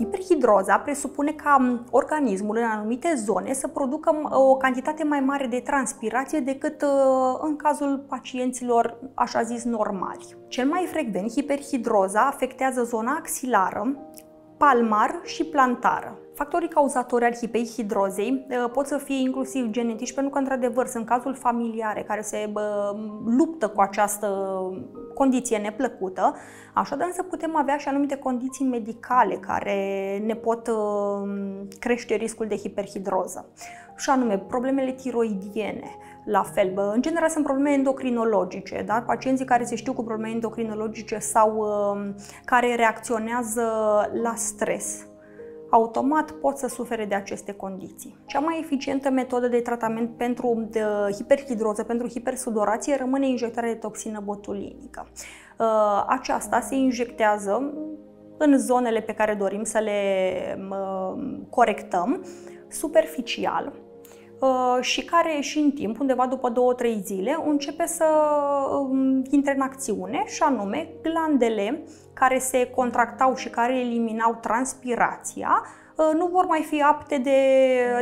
Hiperhidroza presupune ca organismul în anumite zone să producă o cantitate mai mare de transpirație decât în cazul pacienților, așa zis, normali. Cel mai frecvent, hiperhidroza afectează zona axilară, palmar și plantară. Factorii cauzatori al hiperhidrozei uh, pot să fie inclusiv genetici, pentru că, într-adevăr, sunt cazuri familiare care se luptă cu această condiție neplăcută, așadar însă putem avea și anumite condiții medicale care ne pot uh, crește riscul de hiperhidroză. Și anume, problemele tiroidiene, la fel. În general sunt probleme endocrinologice, da? pacienții care se știu cu probleme endocrinologice sau uh, care reacționează la stres automat pot să sufere de aceste condiții. Cea mai eficientă metodă de tratament pentru de hiperhidroză, pentru hipersudorație, rămâne injectarea de toxină botulinică. Uh, aceasta se injectează în zonele pe care dorim să le uh, corectăm, superficial, uh, și care și în timp, undeva după 2-3 zile, începe să um, intre în acțiune și anume glandele care se contractau și care eliminau transpirația, uh, nu vor mai fi apte de,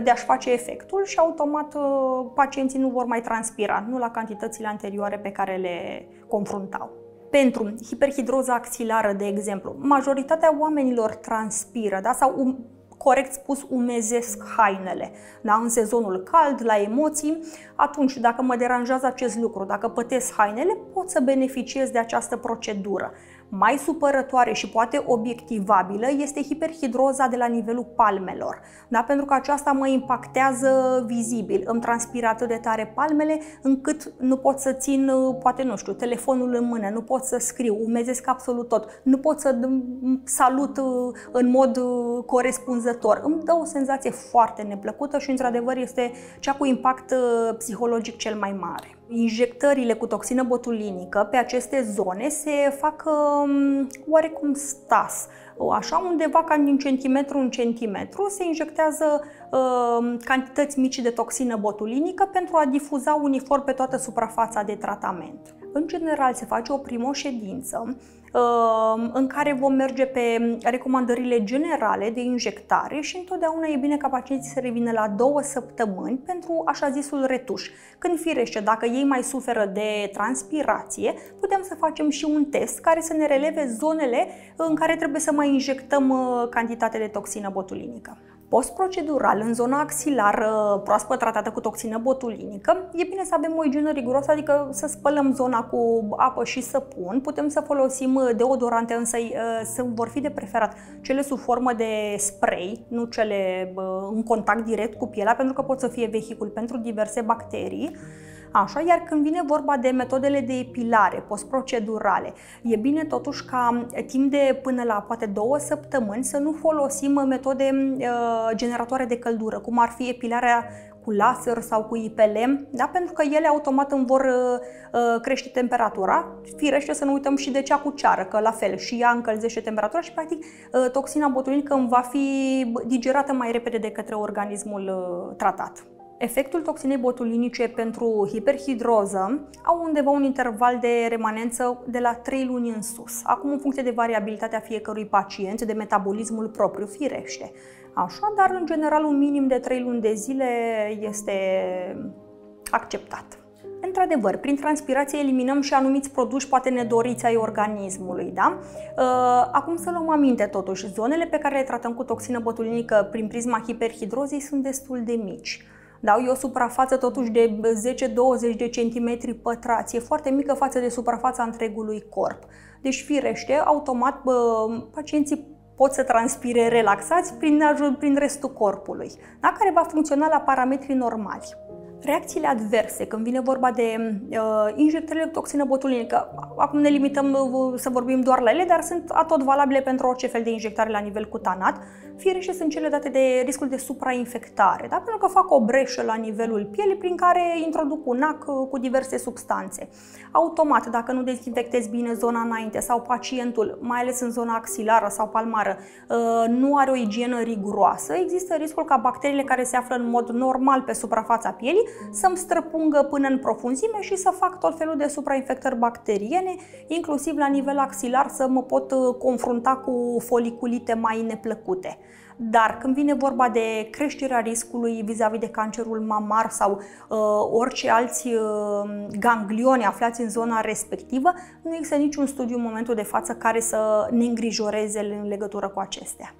de a-și face efectul și automat uh, pacienții nu vor mai transpira, nu la cantitățile anterioare pe care le confruntau. Pentru hiperhidroza axilară, de exemplu, majoritatea oamenilor transpiră da? sau um, corect spus, umezesc hainele. Da? În sezonul cald, la emoții, atunci dacă mă deranjează acest lucru, dacă pătesc hainele, pot să beneficiez de această procedură. Mai supărătoare și poate obiectivabilă este hiperhidroza de la nivelul palmelor, da? pentru că aceasta mă impactează vizibil. Îmi transpiră atât de tare palmele încât nu pot să țin, poate nu știu, telefonul în mână, nu pot să scriu, umezesc absolut tot, nu pot să salut uh, în mod uh, corespunzător. Îmi dă o senzație foarte neplăcută și într-adevăr este cea cu impact uh, psihologic cel mai mare. Injectările cu toxină botulinică pe aceste zone se fac um, oarecum stas. Așa, undeva cam din centimetru în centimetru se injectează uh, cantități mici de toxină botulinică pentru a difuza uniform pe toată suprafața de tratament. În general se face o primă ședință Ehm, în care vom merge pe recomandările generale de injectare și întotdeauna e bine ca pacienții să revină la două săptămâni pentru așa zisul retuș. Când firește, dacă ei mai suferă de transpirație, putem să facem și un test care să ne releve zonele în care trebuie să mai injectăm uh, cantitate de toxină botulinică. Post-procedural, în zona axilară proaspăt tratată cu toxină botulinică, e bine să avem o igienă riguroasă, adică să spălăm zona cu apă și săpun. Putem să folosim deodorante, însă să vor fi de preferat cele sub formă de spray, nu cele în contact direct cu pielea, pentru că pot să fie vehicul pentru diverse bacterii. Așa, iar când vine vorba de metodele de epilare postprocedurale, e bine totuși ca timp de până la poate două săptămâni să nu folosim metode uh, generatoare de căldură, cum ar fi epilarea cu laser sau cu IPL, da? pentru că ele automat îmi vor uh, uh, crește temperatura. Firește să nu uităm și de cea cu ceară, că la fel și ea încălzește temperatura și practic uh, toxina botulinică îmi va fi digerată mai repede de către organismul uh, tratat. Efectul toxinei botulinice pentru hiperhidroză au undeva un interval de remanență de la 3 luni în sus. Acum, în funcție de variabilitatea fiecărui pacient, de metabolismul propriu, firește. Așa, dar în general un minim de 3 luni de zile este acceptat. Într-adevăr, prin transpirație eliminăm și anumiți produși poate nedoriți ai organismului. Da? Uh, acum să luăm aminte totuși, zonele pe care le tratăm cu toxină botulinică prin prisma hiperhidrozei sunt destul de mici. Da, e o suprafață totuși de 10-20 de centimetri pătrați, e foarte mică față de suprafața întregului corp. Deci, firește, automat bă, pacienții pot să transpire relaxați prin, prin restul corpului, da? care va funcționa la parametri normali. Reacțiile adverse, când vine vorba de uh, injectările de toxină botulinică, acum ne limităm uh, să vorbim doar la ele, dar sunt atot valabile pentru orice fel de injectare la nivel cutanat, firește sunt cele date de riscul de suprainfectare, da? pentru că fac o breșă la nivelul pielii prin care introduc un ac uh, cu diverse substanțe. Automat, dacă nu dezinfectezi bine zona înainte sau pacientul, mai ales în zona axilară sau palmară, uh, nu are o igienă riguroasă, există riscul ca bacteriile care se află în mod normal pe suprafața pielii să-mi străpungă până în profunzime și să fac tot felul de suprainfectări bacteriene bacteriene, inclusiv la nivel axilar să mă pot uh, confrunta cu foliculite mai neplăcute. Dar când vine vorba de creșterea riscului vis-a-vis de cancerul mamar sau uh, orice alți uh, ganglioni aflați în zona respectivă, nu există niciun studiu în momentul de față care să ne îngrijoreze în legătură cu acestea.